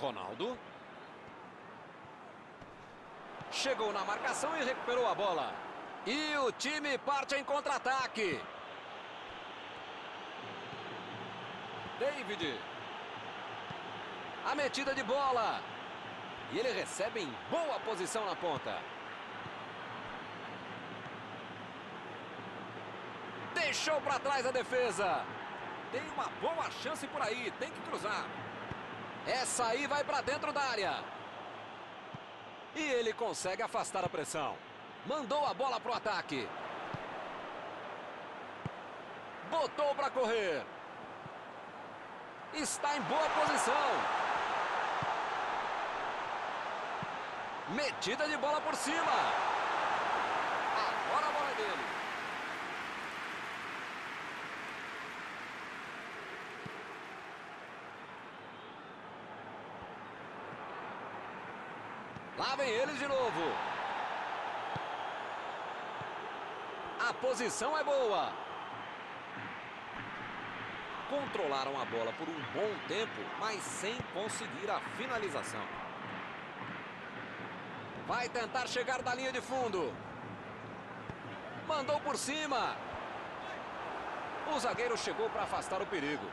Ronaldo. Chegou na marcação e recuperou a bola. E o time parte em contra-ataque. David. A metida de bola. E ele recebe em boa posição na ponta. Deixou para trás a defesa. Tem uma boa chance por aí, tem que cruzar. Essa aí vai para dentro da área. E ele consegue afastar a pressão. Mandou a bola para o ataque. Botou para correr. Está em boa posição. Metida de bola por cima. Agora a bola é dele. Lá vem eles de novo. A posição é boa. Controlaram a bola por um bom tempo, mas sem conseguir a finalização. Vai tentar chegar da linha de fundo. Mandou por cima. O zagueiro chegou para afastar o perigo.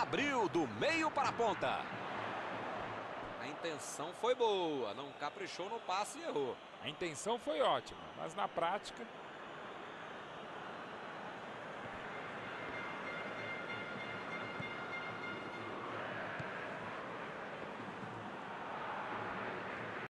Abriu do meio para a ponta. A intenção foi boa, não caprichou no passe e errou. A intenção foi ótima, mas na prática